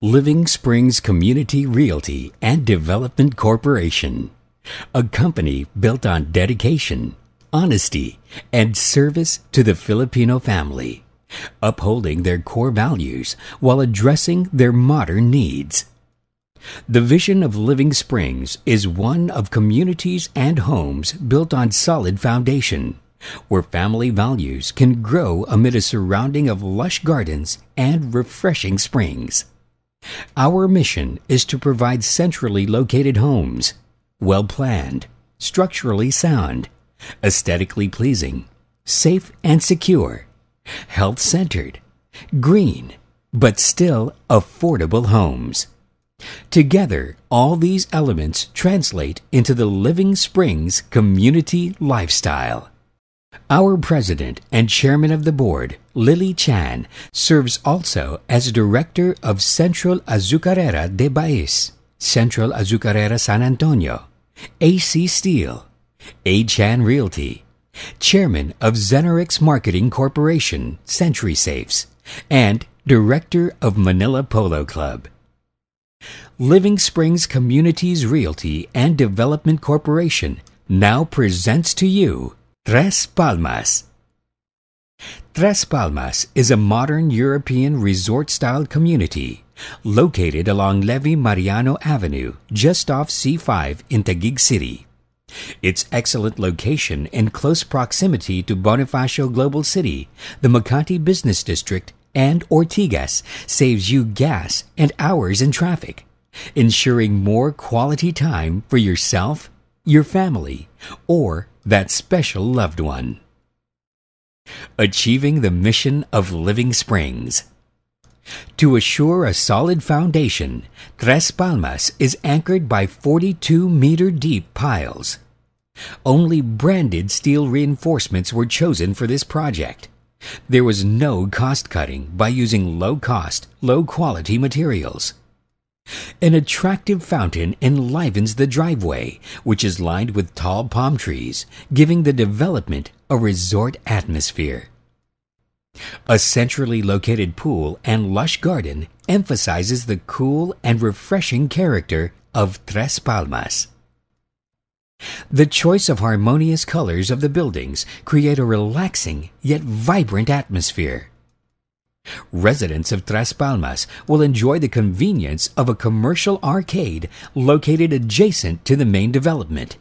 Living Springs Community Realty and Development Corporation, a company built on dedication, honesty, and service to the Filipino family, upholding their core values while addressing their modern needs. The vision of Living Springs is one of communities and homes built on solid foundation, where family values can grow amid a surrounding of lush gardens and refreshing springs. Our mission is to provide centrally located homes, well planned, structurally sound, aesthetically pleasing, safe and secure, health centered, green, but still affordable homes. Together, all these elements translate into the Living Springs community lifestyle. Our president and chairman of the board, Lily Chan, serves also as director of Central Azucarera de Bais, Central Azucarera San Antonio, AC Steel, A. Chan Realty, chairman of Zenerix Marketing Corporation, Century Safes, and director of Manila Polo Club. Living Springs Communities Realty and Development Corporation now presents to you Tres Palmas. Tres Palmas is a modern European resort style community located along Levi Mariano Avenue just off C5 in Taguig City. Its excellent location and close proximity to Bonifacio Global City, the Makati Business District, and Ortigas saves you gas and hours in traffic, ensuring more quality time for yourself, your family, or that special loved one. Achieving the mission of Living Springs. To assure a solid foundation, Tres Palmas is anchored by 42 meter deep piles. Only branded steel reinforcements were chosen for this project. There was no cost cutting by using low cost, low quality materials. An attractive fountain enlivens the driveway, which is lined with tall palm trees, giving the development a resort atmosphere. A centrally located pool and lush garden emphasizes the cool and refreshing character of Tres Palmas. The choice of harmonious colors of the buildings create a relaxing yet vibrant atmosphere. Residents of Tres Palmas will enjoy the convenience of a commercial arcade located adjacent to the main development.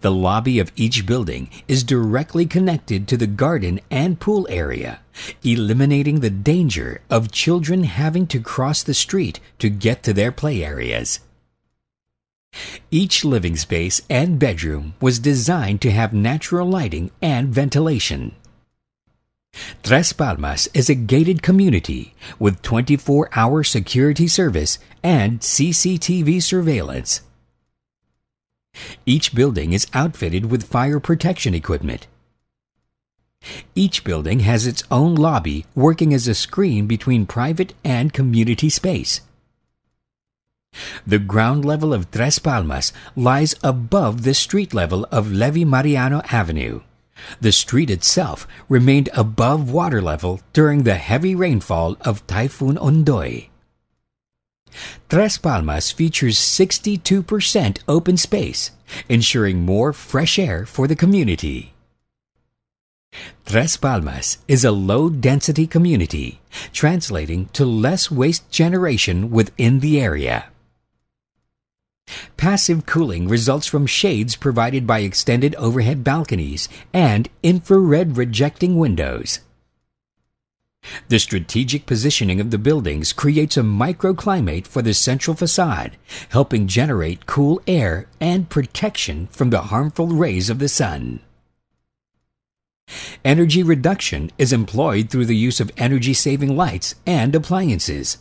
The lobby of each building is directly connected to the garden and pool area, eliminating the danger of children having to cross the street to get to their play areas. Each living space and bedroom was designed to have natural lighting and ventilation. Tres Palmas is a gated community with 24 hour security service and CCTV surveillance. Each building is outfitted with fire protection equipment. Each building has its own lobby working as a screen between private and community space. The ground level of Tres Palmas lies above the street level of Levi Mariano Avenue. The street itself remained above water level during the heavy rainfall of Typhoon Ondoy. Tres Palmas features 62% open space, ensuring more fresh air for the community. Tres Palmas is a low density community, translating to less waste generation within the area. Passive cooling results from shades provided by extended overhead balconies and infrared rejecting windows. The strategic positioning of the buildings creates a microclimate for the central facade, helping generate cool air and protection from the harmful rays of the sun. Energy reduction is employed through the use of energy saving lights and appliances.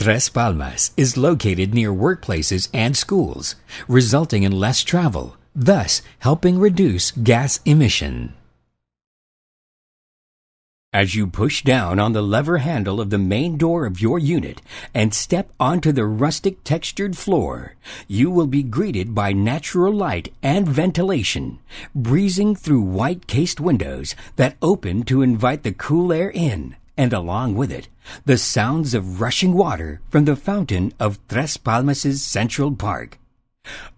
Tres Palmas is located near workplaces and schools, resulting in less travel, thus helping reduce gas emission. As you push down on the lever handle of the main door of your unit and step onto the rustic textured floor, you will be greeted by natural light and ventilation, breezing through white cased windows that open to invite the cool air in and along with it, the sounds of rushing water from the fountain of Tres Palmas' Central Park.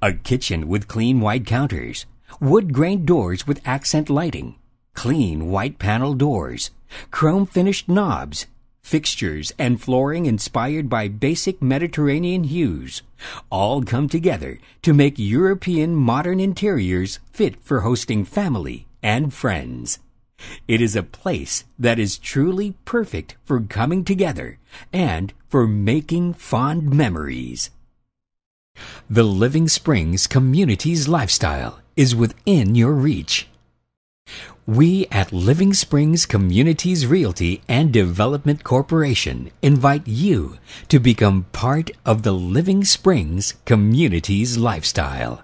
A kitchen with clean white counters, wood grained doors with accent lighting, clean white panel doors, chrome finished knobs, fixtures and flooring inspired by basic Mediterranean hues, all come together to make European modern interiors fit for hosting family and friends. It is a place that is truly perfect for coming together and for making fond memories. The Living Springs Communities lifestyle is within your reach. We at Living Springs Communities Realty and Development Corporation invite you to become part of the Living Springs Communities lifestyle.